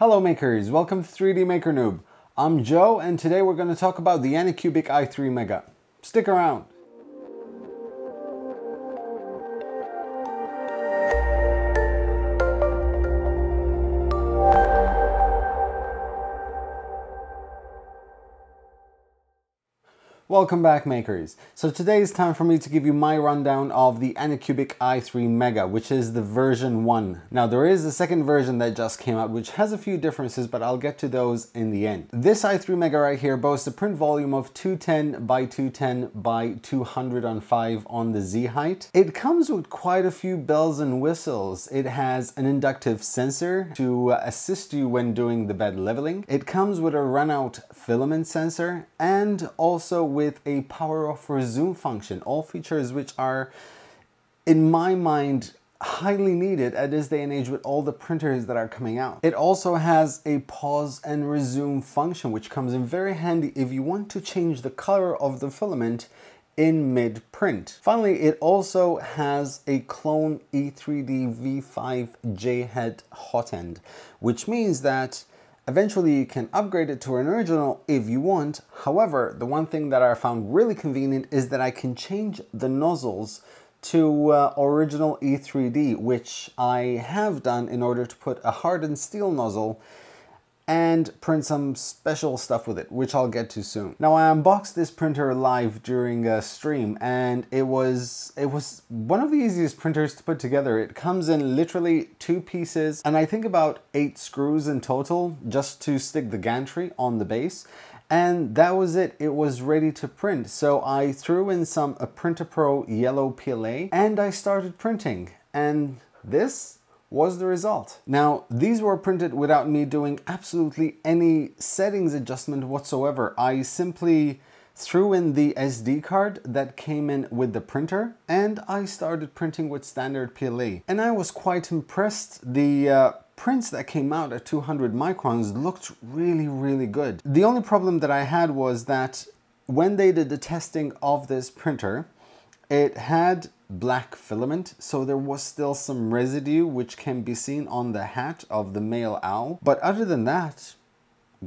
Hello makers, welcome to 3D Maker Noob. I'm Joe and today we're going to talk about the Anycubic i3 Mega. Stick around. Welcome back makers. So today is time for me to give you my rundown of the Anycubic i3 Mega, which is the version 1. Now there is a second version that just came out which has a few differences but I'll get to those in the end. This i3 Mega right here boasts a print volume of 210 by 210 by 205 on the Z height. It comes with quite a few bells and whistles. It has an inductive sensor to assist you when doing the bed leveling. It comes with a runout filament sensor and also with a power off resume function, all features which are, in my mind, highly needed at this day and age with all the printers that are coming out. It also has a pause and resume function which comes in very handy if you want to change the color of the filament in mid-print. Finally, it also has a clone E3D V5 J-head hot end, which means that Eventually you can upgrade it to an original if you want. However, the one thing that I found really convenient is that I can change the nozzles to uh, original E3D, which I have done in order to put a hardened steel nozzle and print some special stuff with it, which I'll get to soon. Now I unboxed this printer live during a stream and it was it was one of the easiest printers to put together. It comes in literally two pieces and I think about eight screws in total just to stick the gantry on the base. And that was it, it was ready to print. So I threw in some Aprintapro yellow PLA and I started printing. And this was the result. Now, these were printed without me doing absolutely any settings adjustment whatsoever. I simply threw in the SD card that came in with the printer and I started printing with standard PLA. And I was quite impressed. The uh, prints that came out at 200 microns looked really, really good. The only problem that I had was that when they did the testing of this printer, it had black filament, so there was still some residue which can be seen on the hat of the male owl. But other than that,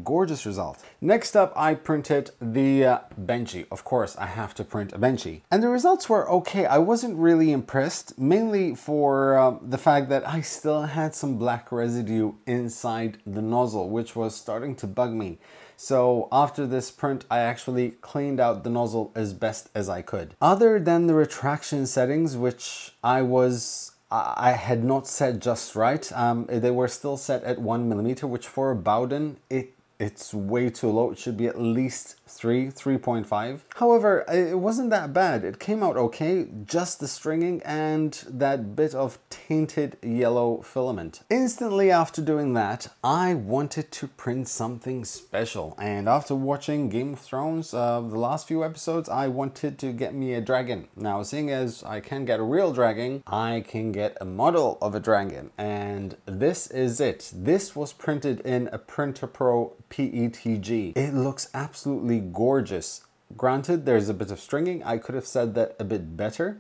gorgeous result. Next up, I printed the uh, Benchy. Of course, I have to print a Benchy. And the results were okay. I wasn't really impressed, mainly for uh, the fact that I still had some black residue inside the nozzle, which was starting to bug me. So after this print, I actually cleaned out the nozzle as best as I could. Other than the retraction settings, which I was I had not set just right. Um, they were still set at one millimeter, which for a Bowden, it it's way too low. It should be at least 3, 3.5. However, it wasn't that bad. It came out okay, just the stringing and that bit of tainted yellow filament. Instantly after doing that, I wanted to print something special. And after watching Game of Thrones, uh, the last few episodes, I wanted to get me a dragon. Now, seeing as I can get a real dragon, I can get a model of a dragon. And this is it. This was printed in Aprintapro PETG. It looks absolutely gorgeous. Granted, there's a bit of stringing. I could have said that a bit better.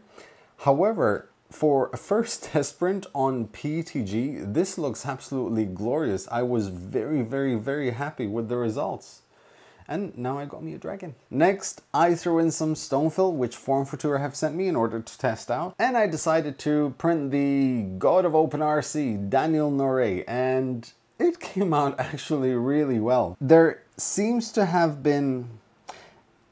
However, for a first test print on PETG, this looks absolutely glorious. I was very, very, very happy with the results. And now I got me a dragon. Next, I threw in some StoneFil, which Form Futura have sent me in order to test out. And I decided to print the God of OpenRC, Daniel Norée. And it came out actually really well. There seems to have been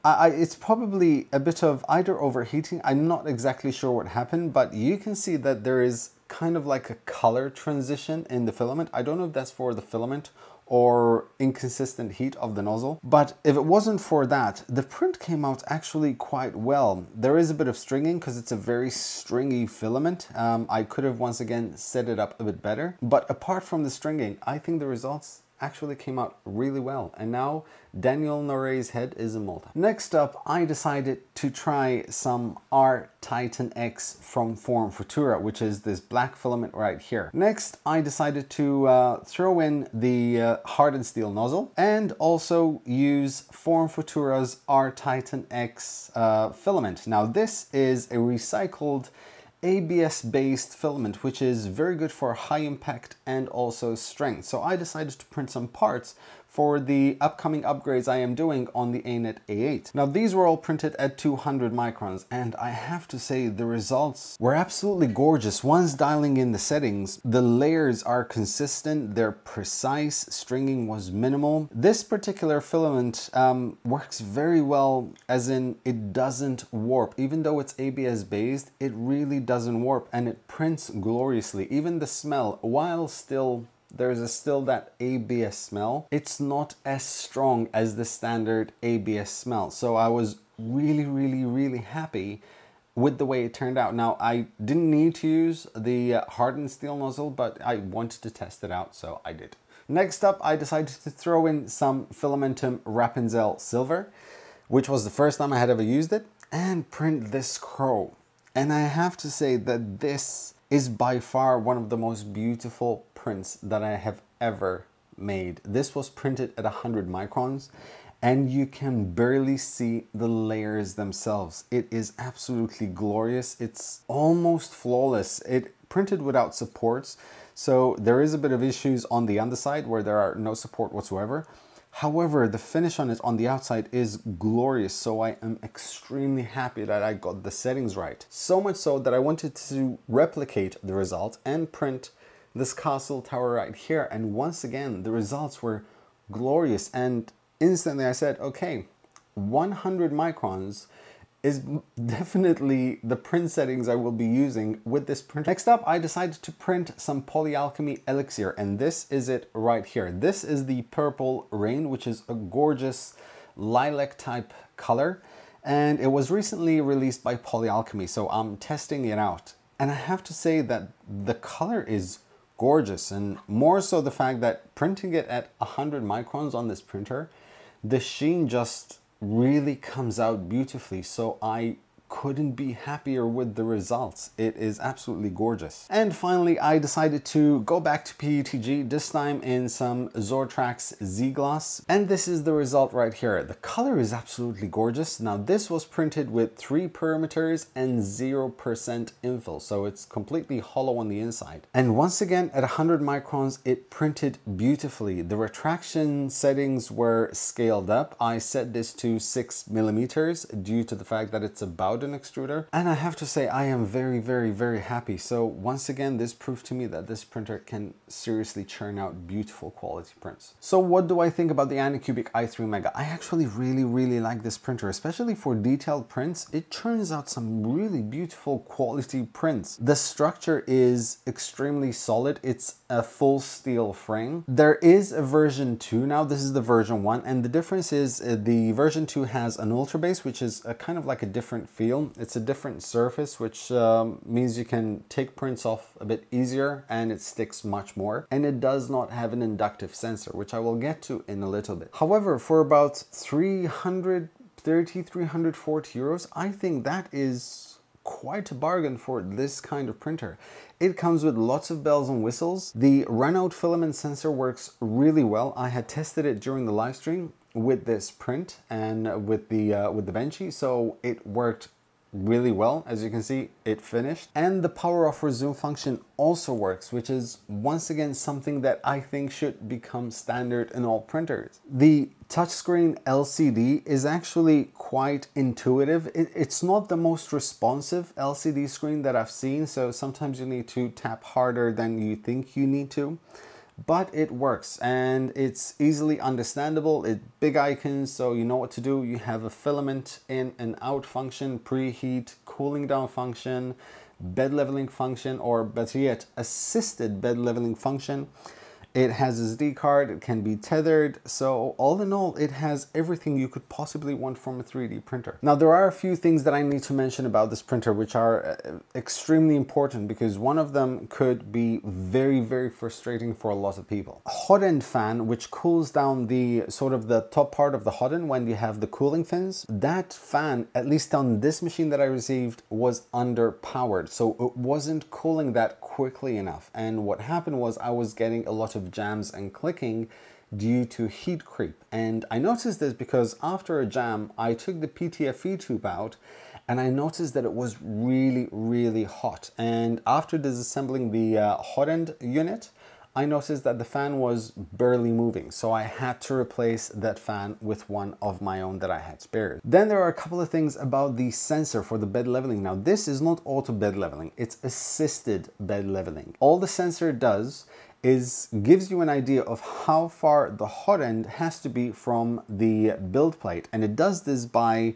I, it's probably a bit of either overheating. I'm not exactly sure what happened, but you can see that there is kind of like a color transition in the filament. I don't know if that's for the filament or inconsistent heat of the nozzle. But if it wasn't for that, the print came out actually quite well. There is a bit of stringing because it's a very stringy filament. Um, I could have once again set it up a bit better. But apart from the stringing, I think the results actually came out really well. And now Daniel Norée's head is a Malta. Next up, I decided to try some R Titan X from Form Futura, which is this black filament right here. Next, I decided to uh, throw in the uh, hardened steel nozzle and also use Form Futura's R Titan X uh, filament. Now this is a recycled ABS based filament, which is very good for high impact and also strength. So I decided to print some parts for the upcoming upgrades I am doing on the ANET A8. Now these were all printed at 200 microns and I have to say the results were absolutely gorgeous. Once dialing in the settings, the layers are consistent, they're precise, stringing was minimal. This particular filament um, works very well as in it doesn't warp. Even though it's ABS based, it really doesn't warp and it prints gloriously. Even the smell, while still there's a still that ABS smell. It's not as strong as the standard ABS smell. So I was really, really, really happy with the way it turned out. Now, I didn't need to use the uh, hardened steel nozzle, but I wanted to test it out, so I did. Next up, I decided to throw in some Fillamentum Rapunzel Silver, which was the first time I had ever used it, and print this crow. And I have to say that this is by far one of the most beautiful prints that I have ever made. This was printed at 100 microns and you can barely see the layers themselves. It is absolutely glorious. It's almost flawless. It printed without supports. So there is a bit of issues on the underside where there are no support whatsoever. However, the finish on it on the outside is glorious, so I am extremely happy that I got the settings right. So much so that I wanted to replicate the result and print this castle tower right here. And once again, the results were glorious. And instantly I said, okay, 100 microns is definitely the print settings I will be using with this print. Next up, I decided to print some Polyalchemy Elixir, and this is it right here. This is the Purple Rain, which is a gorgeous lilac type color, and it was recently released by Polyalchemy, so I'm testing it out. And I have to say that the color is gorgeous, and more so the fact that printing it at 100 microns on this printer, the sheen just really comes out beautifully. So I couldn't be happier with the results. It is absolutely gorgeous. And finally, I decided to go back to PETG, this time in some Zortrax Z-Glass. And this is the result right here. The color is absolutely gorgeous. Now this was printed with three perimeters and 0% infill, so it's completely hollow on the inside. And once again, at 100 microns, it printed beautifully. The retraction settings were scaled up. I set this to six millimeters due to the fact that it's about extruder. And I have to say, I am very, very, very happy. So once again, this proved to me that this printer can seriously churn out beautiful quality prints. So what do I think about the Anycubic i3 Mega? I actually really, really like this printer, especially for detailed prints. It churns out some really beautiful quality prints. The structure is extremely solid. It's a full steel frame. There is a version 2 now. This is the version 1 and the difference is uh, the version 2 has an ultra base which is a kind of like a different feel feel. It's a different surface, which um, means you can take prints off a bit easier and it sticks much more. And it does not have an inductive sensor, which I will get to in a little bit. However, for about 330, 340 euros, I think that is quite a bargain for this kind of printer. It comes with lots of bells and whistles. The runout filament sensor works really well. I had tested it during the live stream with this print and with the uh, with the Benchy, so it worked really well. As you can see, it finished. And the power off resume function also works, which is once again something that I think should become standard in all printers. The touchscreen LCD is actually quite intuitive. It, it's not the most responsive LCD screen that I've seen, so sometimes you need to tap harder than you think you need to but it works and it's easily understandable. It big icons, so you know what to do. You have a filament in and out function, preheat, cooling down function, bed leveling function, or better yet, assisted bed leveling function. It has a SD card, it can be tethered, so all in all, it has everything you could possibly want from a 3D printer. Now, there are a few things that I need to mention about this printer which are uh, extremely important because one of them could be very, very frustrating for a lot of people. Hot end fan, which cools down the sort of the top part of the hot end when you have the cooling fins, that fan, at least on this machine that I received, was underpowered. So it wasn't cooling that quickly enough. And what happened was I was getting a lot of of jams and clicking due to heat creep. And I noticed this because after a jam, I took the PTFE tube out and I noticed that it was really, really hot. And after disassembling the uh, hot end unit, I noticed that the fan was barely moving, so I had to replace that fan with one of my own that I had spared. Then there are a couple of things about the sensor for the bed leveling. Now this is not auto bed leveling, it's assisted bed leveling. All the sensor does is gives you an idea of how far the hot end has to be from the build plate. And it does this by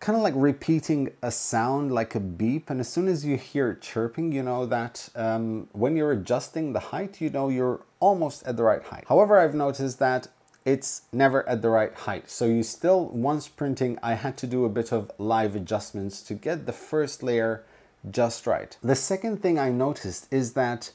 kind of like repeating a sound like a beep. And as soon as you hear it chirping you know that um, when you're adjusting the height you know you're almost at the right height. However I've noticed that it's never at the right height. So you still once printing I had to do a bit of live adjustments to get the first layer just right. The second thing I noticed is that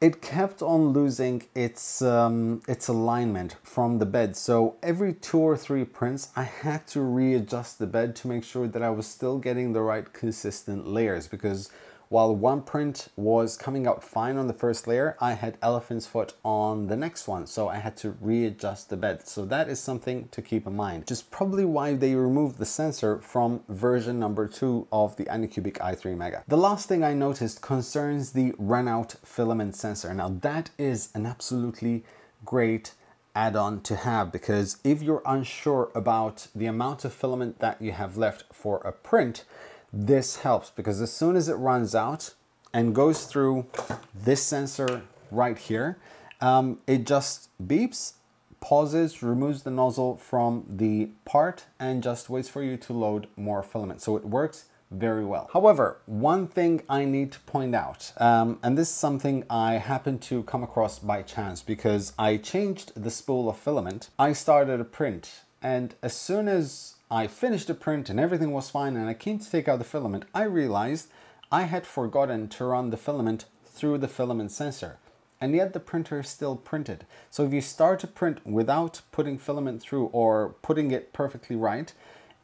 it kept on losing its um, its alignment from the bed. So every two or three prints, I had to readjust the bed to make sure that I was still getting the right consistent layers because while one print was coming out fine on the first layer, I had elephant's foot on the next one. So I had to readjust the bed. So that is something to keep in mind. Which is probably why they removed the sensor from version number two of the Anycubic i3 Mega. The last thing I noticed concerns the runout filament sensor. Now that is an absolutely great add-on to have because if you're unsure about the amount of filament that you have left for a print, this helps because as soon as it runs out and goes through this sensor right here, um, it just beeps, pauses, removes the nozzle from the part and just waits for you to load more filament. So it works very well. However, one thing I need to point out, um, and this is something I happened to come across by chance because I changed the spool of filament. I started a print and as soon as I finished the print and everything was fine and I came to take out the filament, I realized I had forgotten to run the filament through the filament sensor and yet the printer still printed. So if you start to print without putting filament through or putting it perfectly right,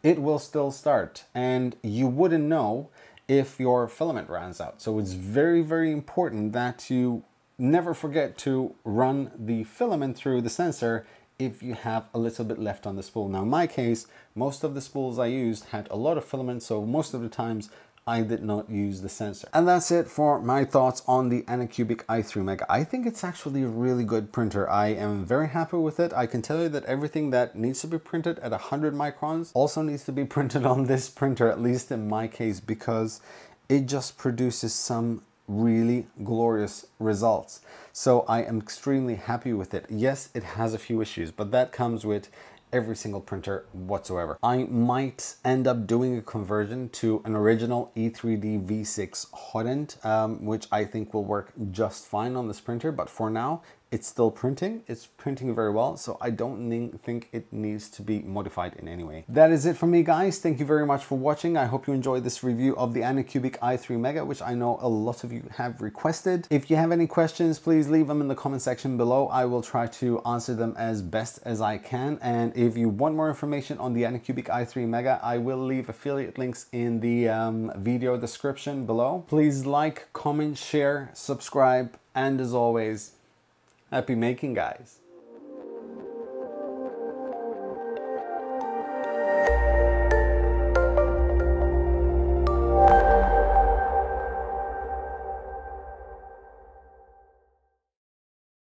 it will still start and you wouldn't know if your filament runs out. So it's very, very important that you never forget to run the filament through the sensor if you have a little bit left on the spool. Now in my case, most of the spools I used had a lot of filament, so most of the times I did not use the sensor. And that's it for my thoughts on the Anycubic i3 Mega. I think it's actually a really good printer. I am very happy with it. I can tell you that everything that needs to be printed at 100 microns also needs to be printed on this printer, at least in my case, because it just produces some really glorious results. So I am extremely happy with it. Yes, it has a few issues, but that comes with every single printer whatsoever. I might end up doing a conversion to an original E3D V6 hot end, um, which I think will work just fine on this printer. But for now, it's still printing, it's printing very well, so I don't think it needs to be modified in any way. That is it for me guys, thank you very much for watching. I hope you enjoyed this review of the Anycubic i3 Mega, which I know a lot of you have requested. If you have any questions, please leave them in the comment section below. I will try to answer them as best as I can. And if you want more information on the Anycubic i3 Mega, I will leave affiliate links in the um, video description below. Please like, comment, share, subscribe, and as always, Happy making, guys.